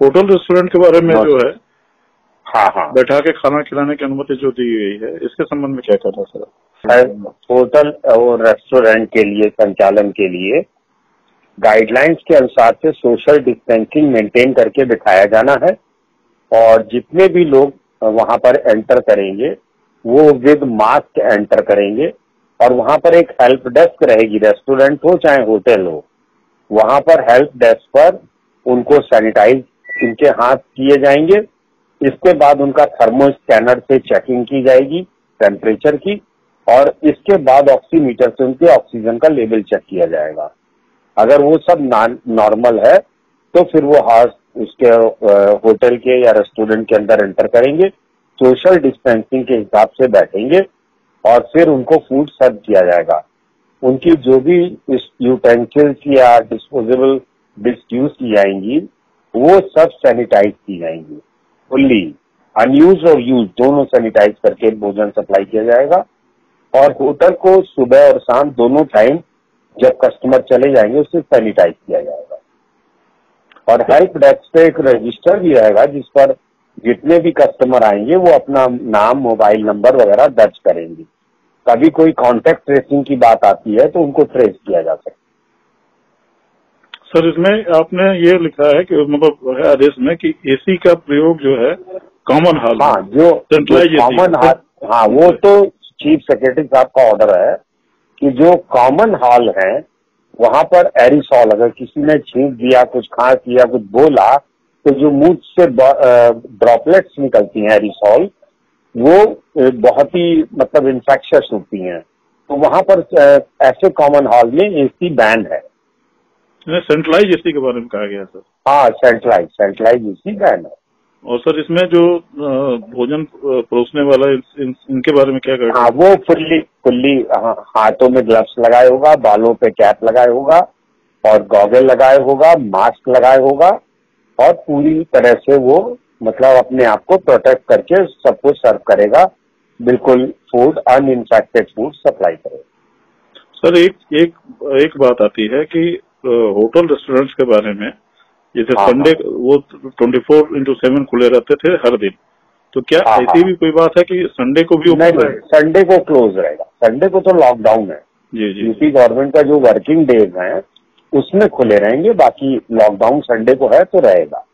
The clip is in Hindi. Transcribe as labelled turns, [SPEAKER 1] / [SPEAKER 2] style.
[SPEAKER 1] होटल रेस्टोरेंट के बारे में जो है
[SPEAKER 2] हाँ हाँ।
[SPEAKER 1] बैठा के खाना खिलाने की अनुमति जो दी गई है इसके संबंध में क्या कहना सर?
[SPEAKER 2] है, होटल और रेस्टोरेंट के लिए संचालन के लिए गाइडलाइंस के अनुसार से सोशल डिस्टेंसिंग मेंटेन करके बिठाया जाना है और जितने भी लोग वहाँ पर एंटर करेंगे वो विद मास्क एंटर करेंगे और वहाँ पर एक हेल्प डेस्क रहेगी रेस्टोरेंट हो चाहे होटल हो वहाँ पर हेल्प डेस्क पर उनको सैनिटाइज उनके हाथ किए जाएँगे। इसके बाद उनका थर्मो स्कैनर से चेकिंग की जाएगी टेम्परेचर की, और इसके बाद ऑक्सीमीटर से उनके ऑक्सीजन का लेवल चेक किया जाएगा। अगर वो सब नॉर्मल है तो फिर वो हाथ उसके होटल के या रेस्टोरेंट के अंदर एंटर करेंगे सोशल डिस्टेंसिंग के हिसाब से बैठेंगे, और फिर उनको फ़ूड सर्व किया जाएगा। उनकी जो भी यूटेंसिल्स या डिस्पोजेबल डिश यूज़ की जाएँगी वो सब सैनिटाइज की जाएँगी। फुल्ली अनयूज और यूज़ दोनों सैनिटाइज करके भोजन सप्लाई किया जाएगा। और होटल को सुबह और शाम दोनों टाइम जब कस्टमर चले जाएँगे, उसे सैनिटाइज किया जाएगा। और हेल्प डेस्क पे एक रजिस्टर भी रहेगा, जिस पर जितने भी कस्टमर आएँगे, वो अपना नाम मोबाइल नंबर वगैरह दर्ज करेंगे। कभी कोई कॉन्टेक्ट ट्रेसिंग की बात आती है तो उनको ट्रेस किया जा सकता
[SPEAKER 1] सर इसमें आपने ये लिखा है कि मतलब आदेश में कि एसी का प्रयोग जो है कॉमन हॉल
[SPEAKER 2] हाँ जो कॉमन हॉल हाँ वो तो चीफ सेक्रेटरी साहब का ऑर्डर है कि जो कॉमन हॉल है वहाँ पर एरिसॉल अगर किसी ने छींक दिया कुछ खा दिया कुछ बोला तो जो मुँह से ड्रॉपलेट्स निकलती हैं एरिसॉल वो बहुत ही मतलब इन्फेक्शस होती हैं। तो वहाँ पर ऐसे कॉमन हॉल में एसी बैन है।
[SPEAKER 1] सेंट्रलाइज एसी के बारे में कहा गया सर
[SPEAKER 2] हाँ सेंट्रलाइज सेंट्रलाइज एसी बैन है ना।
[SPEAKER 1] और सर इसमें जो भोजन परोसने वाला इन, इन, इनके बारे में क्या कर
[SPEAKER 2] हाँ? वो फुल्ली फुल्ली हाथों में ग्लव्स लगाए होगा बालों पे कैप लगाए होगा और गॉगल लगाए होगा मास्क लगाए होगा और पूरी तरह से वो मतलब अपने आप को प्रोटेक्ट करके सबको सर्व करेगा। बिल्कुल फ़ूड अनइंफेक्टेड फ़ूड सप्लाई करेगा।
[SPEAKER 1] सर एक एक एक बात आती है कि होटल रेस्टोरेंट्स के बारे में जैसे संडे हाँ, हाँ। वो ट्वेंटी फोर इंटू सेवन खुले रहते थे हर दिन। तो क्या हाँ, ऐसी भी कोई बात है कि संडे को भी
[SPEAKER 2] नहीं संडे को क्लोज रहेगा। संडे को तो लॉकडाउन है।
[SPEAKER 1] जी जी
[SPEAKER 2] यूपी गवर्नमेंट का जो वर्किंग डेज़ है उसमें खुले रहेंगे बाकी लॉकडाउन संडे को है तो रहेगा।